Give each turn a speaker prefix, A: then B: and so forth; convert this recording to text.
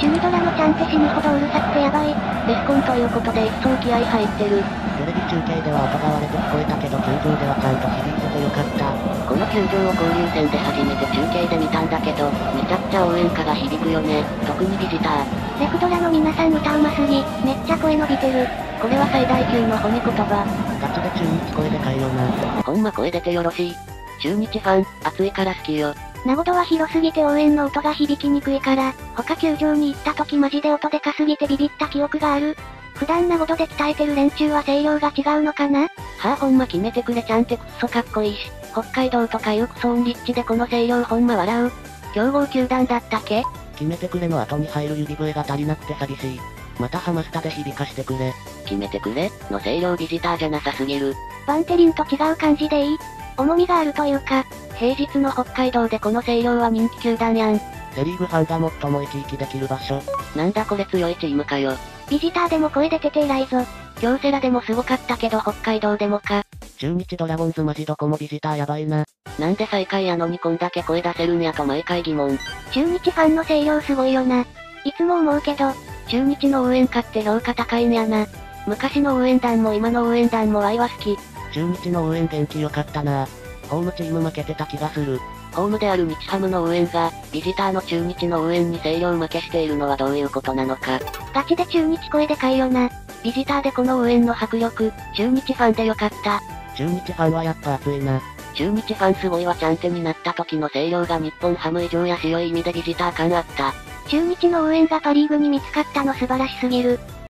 A: 趣味ドラのちゃんって死ぬほどうるさくてやばい。
B: エスコンということで一層気合入ってる。
C: テレビ中継では音が割れて聞こえたけど球場ではちゃんと響いててよかった。
B: この球場を交流戦で初めて中継で見たんだけど、めちゃくちゃ応援歌が響くよね。特にビジター。
A: レクドラの皆さん歌うますぎ、めっちゃ声伸びてる。
B: これは最大級の褒め言葉。
C: ガチで中日声でかいよな。
B: ほんま声出てよろしい。中日ファン、熱いから好きよ。
A: 名護は広すぎて応援の音が響きにくいから、他球場に行った時マジで音でかすぎてビビった記憶がある。普段名護で鍛えてる連中は声量が違うのかな？
B: はあほんま決めてくれちゃんってくっそかっこいいし、北海道とかいうクソンリッチでこの声量ほんま笑う。競合球団だったっけ？
C: 決めてくれの後に入る指笛が足りなくて寂しい。またハマスタで響かしてくれ。
B: 決めてくれ？の声量ビジターじゃなさすぎる。
A: バンテリンと違う感じでいい？重みがあるというか、
B: 平日の北海道でこの声量は人気球団やん。
C: セリーグファンが最も生き生きできる場所。
B: なんだこれ強いチームかよ。
A: ビジターでも声出てて偉いぞ。
B: 京セラでもすごかったけど北海道でもか。
C: 中日ドラゴンズマジどこもビジターやばいな。
B: なんで最下位やのにこんだけ声出せるんやと毎回疑問。
A: 中日ファンの声量すごいよな。いつも思うけど、
B: 中日の応援歌って評価高いんやな。昔の応援団も今の応援団もワイは好き。
C: 中日の応援元気良かったな。ホームチーム負けてた気がする。
B: ホームである日ハムの応援が、ビジターの中日の応援に声量負けしているのはどういうことなのか。
A: ガチで中日声でかいよな。
B: ビジターでこの応援の迫力、中日ファンでよかった。
C: 中日ファンはやっぱ熱いな。
B: 中日ファンすごいわちゃんてになった時の声量が日本ハム以上やし良い意味でビジター感あった。
A: 中日の応援がパリーグに見つかったの素晴らしすぎる。